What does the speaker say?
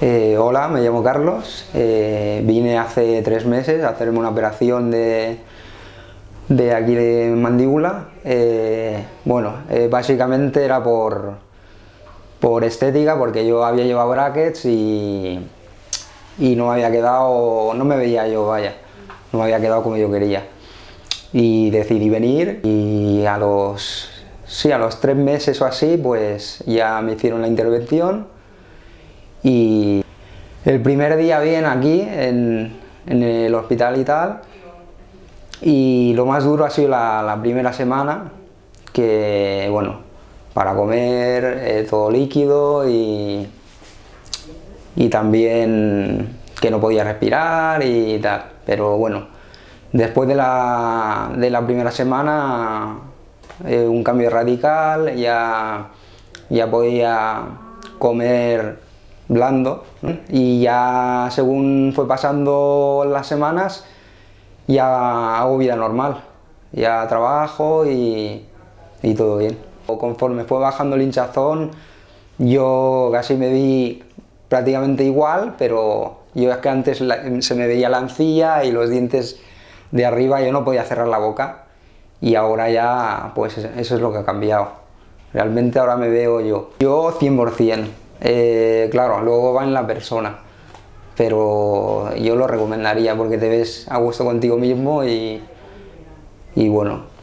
Eh, hola, me llamo Carlos. Eh, vine hace tres meses a hacerme una operación de, de aquí de mandíbula. Eh, bueno, básicamente era por, por estética, porque yo había llevado brackets y, y no me había quedado, no me veía yo, vaya, no me había quedado como yo quería. Y decidí venir y a los, sí, a los tres meses o así, pues ya me hicieron la intervención y el primer día bien aquí, en, el hospital y tal, y lo más duro ha sido la, primera semana, que bueno, para comer eh, todo líquido y, y también que no podía respirar y tal, pero bueno, después de la, de la primera semana eh, un cambio radical, ya, ya podía comer blando y ya según fue pasando las semanas ya hago vida normal, ya trabajo y, y todo bien. Conforme fue bajando el hinchazón yo casi me vi prácticamente igual, pero yo es que antes se me veía la encilla y los dientes de arriba yo no podía cerrar la boca y ahora ya pues eso es lo que ha cambiado. Realmente ahora me veo yo. Yo 100%. Eh, claro, luego va en la persona, pero yo lo recomendaría porque te ves a gusto contigo mismo y, y bueno,